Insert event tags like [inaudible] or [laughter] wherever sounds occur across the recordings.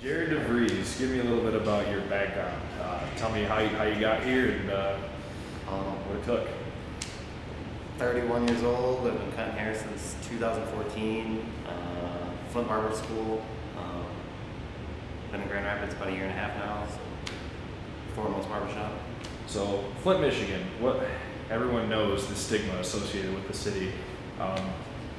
Jared DeVries, give me a little bit about your background. Uh, tell me how you, how you got here and uh, Um, what it took. 31 years old. I've been cutting hair since 2014. Uh, Flint Barber School. Um, been in Grand Rapids about a year and a half now. So foremost barbershop. So, Flint, Michigan, what everyone knows the stigma associated with the city. Um,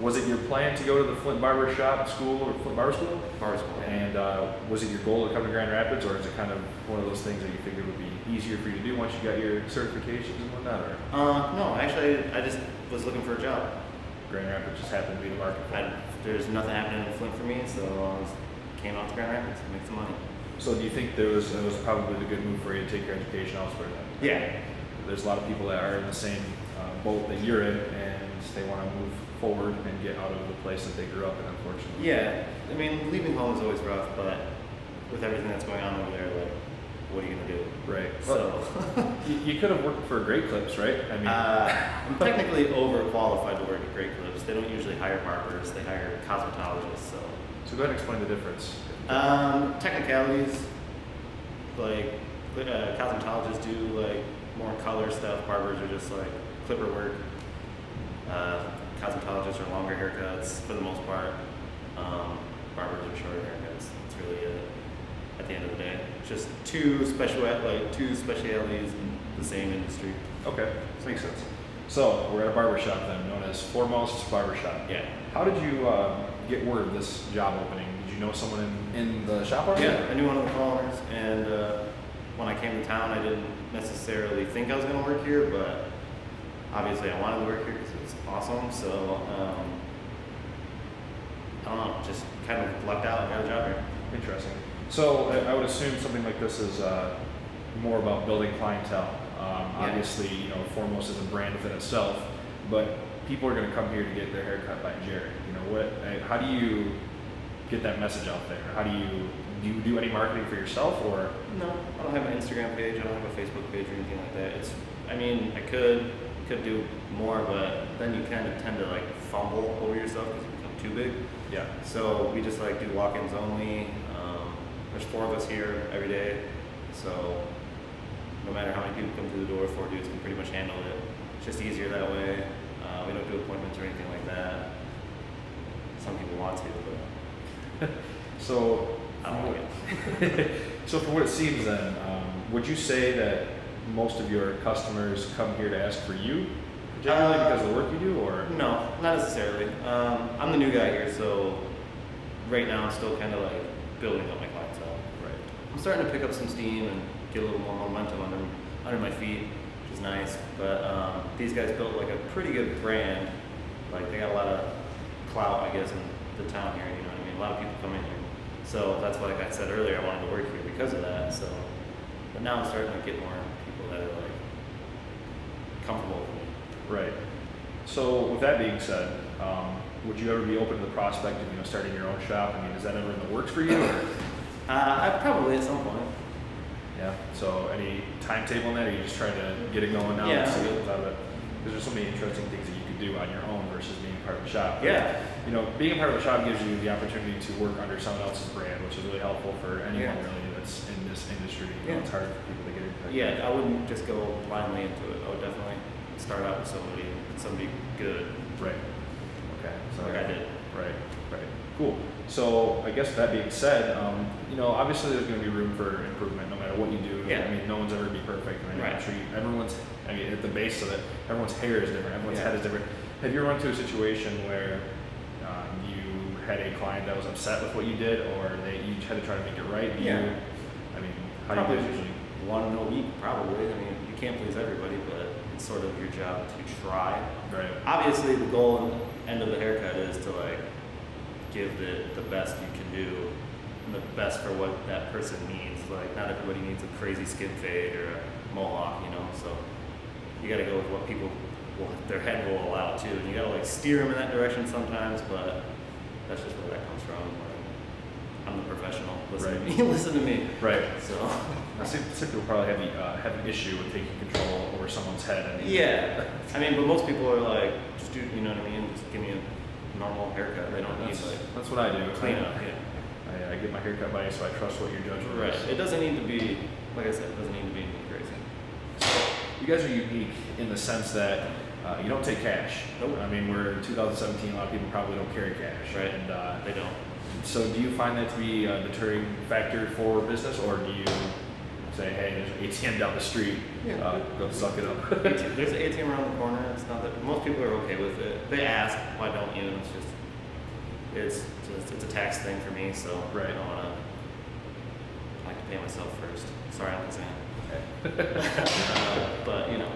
was it your plan to go to the Flint Barber Shop School or Flint Barber School? Barber School. And uh, was it your goal to come to Grand Rapids, or is it kind of one of those things that you figured would be easier for you to do once you got your certifications and whatnot? Or Uh, no, actually, I just was looking for a job. Grand Rapids just happened to be the market? I, there's nothing happening in Flint for me, so I was, came out to Grand Rapids to make some money. So, do you think there was it was probably a good move for you to take your education elsewhere then? Yeah. There's a lot of people that are in the same uh, boat that you're in, and they want to move forward and get out of the place that they grew up in, unfortunately. Yeah. I mean, leaving home is always rough, but with everything that's going on over there, like, what are you gonna do? Right. So. you, you could have worked for Great Clips, right? I mean, Uh, I'm technically overqualified to work at Great Clips. They don't usually hire barbers; they hire cosmetologists. So, so go ahead and explain the difference. um, technicalities like uh, cosmetologists do like more color stuff. Barbers are just like clipper work. Uh, cosmetologists are longer haircuts for the most part. Um, barbers are shorter haircuts. It's really it. At the end of the day, it's just two special like two specialities in the same industry. Okay, this makes sense. So we're at a barber shop then, known as Foremost Barbershop. Yeah. How did you uh, get word of this job opening? Did you know someone in, in the shop already? Yeah, I knew one of the co-owners, and uh, when I came to town, I didn't necessarily think I was going to work here, but obviously I wanted to work here because it's awesome. So um, I don't know, just kind of lucked out and got a job here. Interesting. So I, I would assume something like this is uh, more about building clientele. Um, Yeah. Obviously, you know, Foremost is a brand within itself, but people are going to come here to get their hair cut by Jared. You know, what? How do you get that message out there? How do you do you do any marketing for yourself or? No, I don't have an Instagram page. I don't have a Facebook page or anything like that. It's, I mean, I could could do more, but then you kind of tend to like fumble over yourself because you become too big. Yeah. So we just like do walk-ins only. Um, there's four of us here every day, so no matter how many people come through the door, four dudes can pretty much handle it. It's just easier that way. Uh, we don't do appointments or anything like that. Some people want to, but [laughs] So, I don't like [laughs] it. so for what it seems then, um, would you say that most of your customers come here to ask for you, generally Uh, because of the work you do, or? No, not necessarily. Um, I'm the new guy here, so right now I'm still kind of like building up my clientele. Right. I'm starting to pick up some steam and get a little more momentum under under my feet, which is nice. But um, these guys built like a pretty good brand. Like they got a lot of clout, I guess, in the town here. You know what I mean? A lot of people come in here, so that's why, like I said earlier, I wanted to work here because of that. So, but now I'm starting to get more people that are like comfortable with me. Right. So with that being said, um, would you ever be open to the prospect of you know starting your own shop? I mean, is that ever in the works for you? Or? Uh, probably at some point. Yeah. So any timetable on that, or you just trying to get it going now Yeah. and see what comes out of it? Because there's so many interesting things that you could do on your own versus being part of a shop. Yeah. You know, being a part of a shop gives you the opportunity to work under someone else's brand, which is really helpful for anyone Yeah. really that's in this industry. You know, Yeah. it's hard for people to get into. it. Yeah, I wouldn't just go blindly into it. I would definitely start out with somebody, somebody good, Right. Okay. So like I did. Right, right. Cool. So I guess that being said, um, you know, obviously there's going to be room for improvement no matter what you do. Yeah. I mean, no one's ever going to be perfect. Right? Right. I'm sure you, everyone's, I mean, at the base of it, everyone's hair is different. Everyone's Yeah. head is different. Have you run into a situation where um, you had a client that was upset with what you did, or they you had to try to make it right? Yeah. You, I mean, how Probably do you one a week, probably. I mean, you can't please everybody, but it's sort of your job to try. Right. Obviously, the goal and end of the haircut is to like give the the best you can do, and the best for what that person needs. Like, not everybody needs a crazy skin fade or a mohawk, you know. So you got to go with what people, what their head will allow too, and you got to like steer them in that direction sometimes. But that's just where that comes from. I'm the professional. Listen Right. to me. [laughs] Listen to me. Right. So. I see some people probably have, the, uh, have an issue with taking control over someone's head. And Yeah, I mean, but most people are like, just do, you know what I mean? Just give me a normal haircut. They don't need That's, like that's what I do. clean up. I, Yeah. I, I, I get my haircut by you, so I trust what your judgment Right. is. It doesn't need to be, like I said, it doesn't need to be crazy. So you guys are unique in the sense that uh, you don't take cash. Nope. I mean, we're in 2017. A lot of people probably don't carry cash. Right. And uh, They don't. So, do you find that to be a deterring factor for business, or do you say, "Hey, there's an ATM down the street. Yeah. Uh, go suck it up." [laughs] There's an ATM around the corner. It's not that most people are okay with it. They ask, why don't you? And it's just, it's just, it's a tax thing for me. So Right. I don't want to. I like to pay myself first. Sorry, Uncle Sam. [laughs] but you know.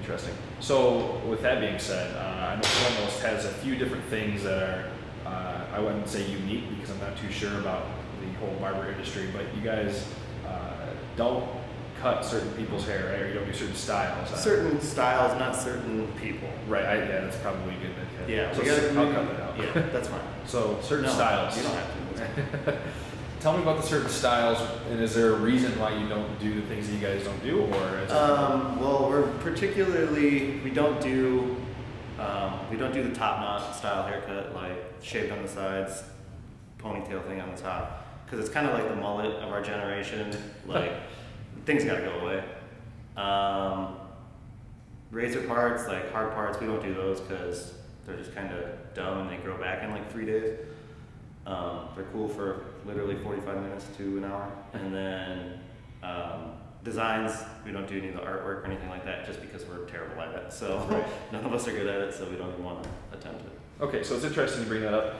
Interesting. So, with that being said, uh, I know Foremost has a few different things that are, uh, I wouldn't say unique because I'm not too sure about the whole barber industry, but you guys uh, don't cut certain people's hair, right? Or you don't do certain styles. Certain styles, not certain people. Right, I, yeah, that's probably a good. that- Yeah, so gotta- I'll cut that out. Yeah, that's fine. [laughs] So, certain No, styles. You don't have to. [laughs] Tell me about the certain styles, and is there a reason why you don't do the things that you guys don't do, or is Um, well, we're particularly we don't do um, we don't do the top knot style haircut like shaved on the sides, ponytail thing on the top because it's kind of like the mullet of our generation. [laughs] Like things got to go away. Um, razor parts, like hard parts, we don't do those because they're just kind of dumb and they grow back in like three days. Um, they're cool for literally 45 minutes to an hour. And then um, designs, we don't do any of the artwork or anything like that just because we're terrible at it. So Right. [laughs] none of us are good at it, so we don't even want to attempt it. Okay, so it's interesting to bring that up.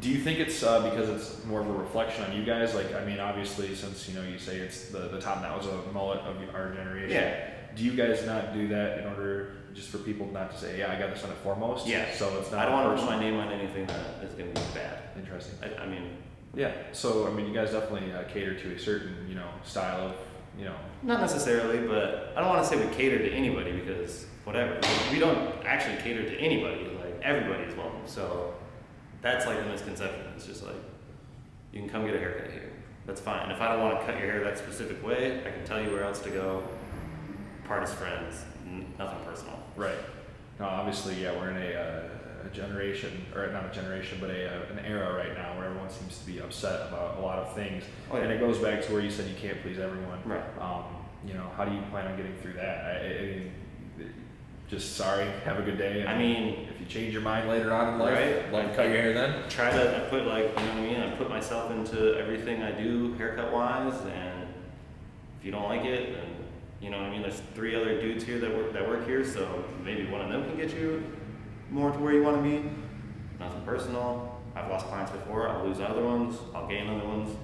Do you think it's uh, because it's more of a reflection on you guys? Like, I mean, obviously, since you know you say it's the the top that was a mullet of our generation. Yeah. Do you guys not do that in order just for people not to say, yeah, I got this on it foremost? Yeah. So it's not. I don't want to put my name on anything that is going to be bad. Interesting. I, I mean, Yeah. So I mean, you guys definitely uh, cater to a certain you know style of you know. Not necessarily, but I don't want to say we cater to anybody because whatever. We don't actually cater to anybody. Like everybody is welcome. So that's like the misconception. It's just like you can come get a haircut here. That's fine. If I don't want to cut your hair that specific way, I can tell you where else to go. Part as friends. N- nothing personal. Right. No, obviously, yeah, we're in a, uh, a generation, or not a generation, but a, uh, an era right now where everyone seems to be upset about a lot of things. Oh, yeah. And it goes back to where you said you can't please everyone. Right. Um, you know, how do you plan on getting through that? I, I mean, just sorry, have a good day. And I mean, if you change your mind later on in life, Right. like cut your hair then. try to I put like you know what I mean. I put myself into everything I do haircut wise, and if you don't like it, then you know what I mean. There's three other dudes here that work that work here, so maybe one of them can get you more to where you want to be. Nothing personal. I've lost clients before. I'll lose other ones. I'll gain other ones.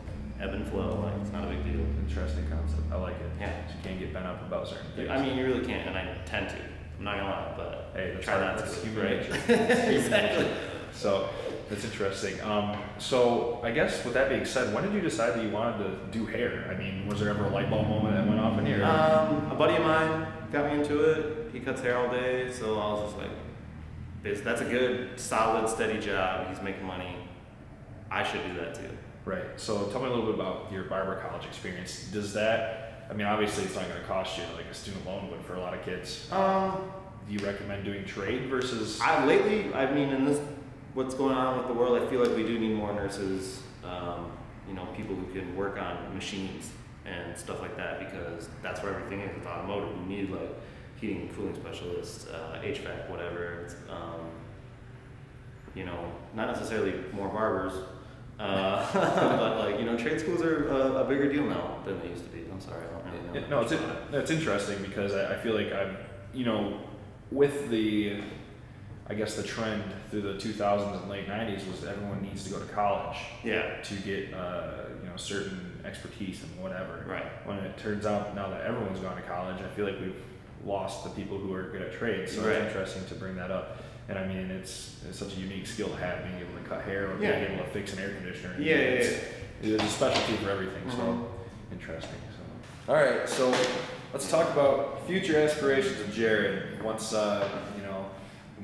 Ebb and flow. Like it's not a big deal. Interesting concept. I like it. Yeah. You can't get bent up about certain things. I mean, you really can't, and I tend to. I'm not gonna lie, but Hey, that's try hard. not That's to. human right? nature. [laughs] Exactly. nature. So that's interesting. Um, so I guess with that being said, when did you decide that you wanted to do hair? I mean, was there ever a light bulb moment that went off in you? or- Um, a buddy of mine got me into it. He cuts hair all day, so I was just like, "Biz, that's a good, solid, steady job. He's making money. I should do that too." right. So tell me a little bit about your barber college experience. Does that? I mean, obviously, it's not going to cost you like a student loan would for a lot of kids. Um, Do you recommend doing trade versus? I lately, I mean, in this, what's going on with the world, I feel like we do need more nurses. Um, you know, people who can work on machines and stuff like that because that's where everything is with automotive. We need like heating and cooling specialists, uh, HVAC, whatever. It's, um, you know, not necessarily more barbers, uh, [laughs] but like you know, trade schools are a, a bigger deal now than they used to be. I'm sorry, I don't really know. No, it's it. that's interesting because I, I feel like I'm, you know, with the, I guess the trend through the 2000s and late 90s was everyone needs to go to college Yeah, to get, uh, you know, certain expertise and whatever. right. When it turns out now that everyone's gone to college, I feel like we've lost the people who are good at trades. So Right. it's interesting to bring that up. And I mean, it's, it's such a unique skill to have, being able to cut hair or Yeah. being able to fix an air conditioner. Yeah, yeah, it's, There's a specialty for everything. Mhm. So interesting. So. All right, so let's talk about future aspirations of Jared. Once uh, you know,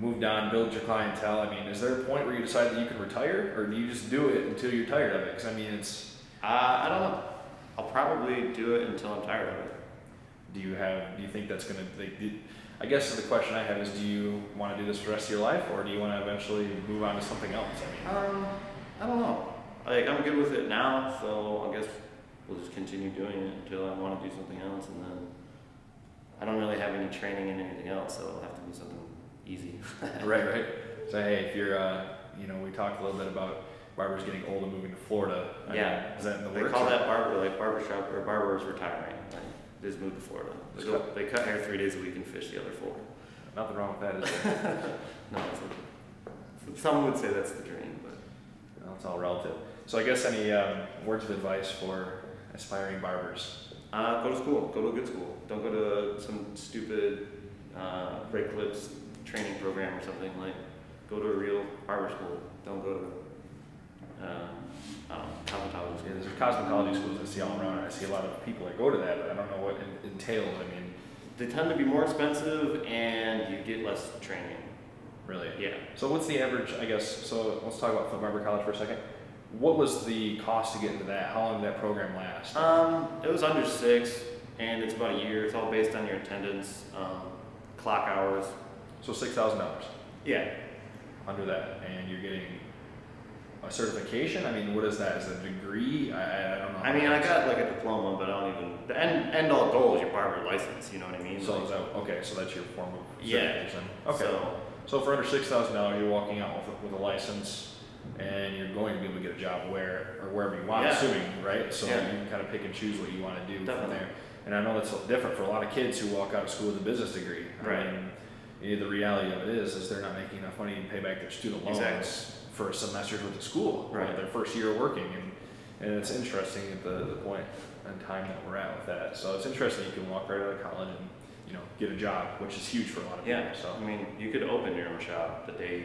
moved on, build your clientele. I mean, is there a point where you decide that you can retire, or do you just do it until you're tired of it? Because I mean, it's. Uh, I don't know. I'll probably do it until I'm tired of it. Do you have? Do you think that's gonna? Like, do, I guess the question I have is, do you want to do this for the rest of your life, or do you want to eventually move on to something else? I mean, Um, I don't know. like I'm good with it now, so I guess we'll just continue doing it until I want to do something else, and then I don't really have any training in anything else, so it'll have to be something easy. [laughs] right, right. So hey, if you're, uh, you know, we talked a little bit about barbers getting old and moving to Florida. I Yeah. mean, is that in the They works? call or- that barber like barbershop or barbers retiring. They just moved to Florida. They, go, cut- they cut hair three days a week and fish the other four. Nothing wrong with that, is there? [laughs] No, it's a, some would say that's the dream, but Well, it's all relative. So I guess any um, words of advice for aspiring barbers? uh, go to school. Go to a good school. Don't go to some stupid uh, Great Clips training program or something. Like go to a real barber school. Don't go to um, I cosmetology there's cosmetology schools I see all around. and I see a lot of people that go to that, but I don't know what it entails. I mean, They tend to be more expensive and you get less training. really. Yeah. So what's the average? I guess. So let's talk about Flint Barber College for a second. What was the cost to get into that? How long did that program last? Um, it was under six, and it's about a year. It's all based on your attendance, um, clock hours. So six thousand dollars Yeah. under that, and you're getting a certification. I mean, what is that? Is it a degree? I, I- don't know. I mean, I got like a diploma, but I don't even. The end, end all goal is your barber license. You know what I mean? So Like, that okay? So that's your form of Yeah. Okay. So, So for under six thousand dollars, you're walking out with, a- with a license, and you're going to be able to get a job where or wherever you want, Yeah. assuming, right? So Yeah. you can kind of pick and choose what you want to do from there. And I know that's different for a lot of kids who walk out of school with a business degree. I Right. mean, the reality of it is, is they're not making enough money to pay back their student loans Exactly. For semesters with the school, Right. Their first year working, and and it's interesting at the, the point in time that we're at with that. So it's interesting you can walk right out of college and you know get a job, which is huge for a lot of people. yeah. So. I mean, you could open your own shop the day you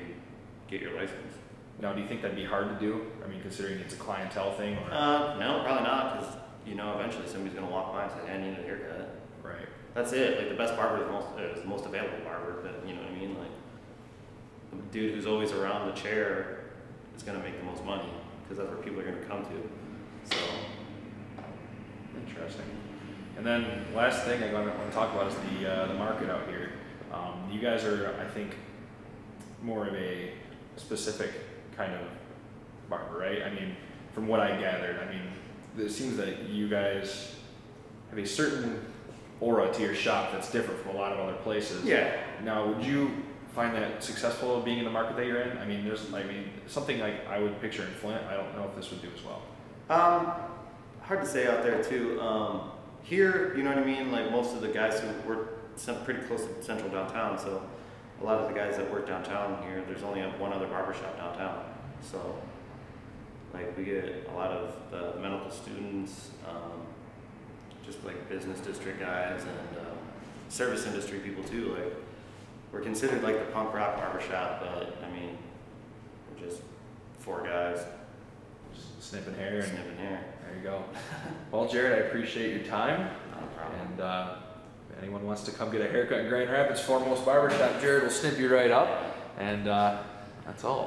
get your license. Now, do you think that'd be hard to do? I mean, considering it's a clientele thing, or Uh, no, probably not, because you know eventually somebody's gonna walk by and say, "Hey, "I need a haircut." right? That's it. Like the best barber is the most, is the most available barber, but you know what I mean. Like dude who's always around the chair is gonna make the most money because that's where people are gonna come to. So Interesting. And then last thing I want to talk about is the uh, the market out here. Um, you guys are, I think, more of a specific kind of barber, right? I mean, from what I gathered, I mean, it seems that you guys have a certain aura to your shop that's different from a lot of other places. yeah, Now, would you find that successful being in the market that you're in? I mean, there's, I mean, something like I would picture in Flint. I don't know if this would do as well. um, hard to say out there too. Um, here, you know what I mean. Like most of the guys who work pretty close to central downtown, so a lot of the guys that work downtown here, there's only one other barber shop downtown. So like we get a lot of the medical students, um, just like business district guys and um, service industry people too. Like we're considered like the punk rock barbershop, but I mean we're just four guys Just snipping hair and snipping hair. there you go. [laughs] Well, Jared, I appreciate your time. Not a problem. And uh, if anyone wants to come get a haircut in Grand Rapids, Foremost Barbershop, Jared will snip you right up. And uh, that's all.